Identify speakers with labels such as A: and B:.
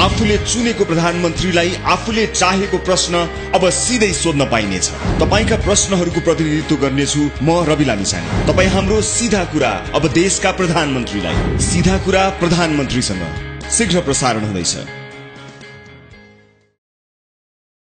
A: आफूले चुनेको प्रधानमन्त्रीलाई आफूले चाहेको प्रश्न अब सिधै सोध्न पाइनेछ। तपाईँका प्रश्नहरूको प्रतिनिधित्व गर्नेछु म रवि लामिछाने। तपाईँ हाम्रो सिधा कुरा अब देशका प्रधानमन्त्रीलाई। सिधा कुरा प्रधानमन्त्रीसँग। शीघ्र प्रसारण हुँदैछ।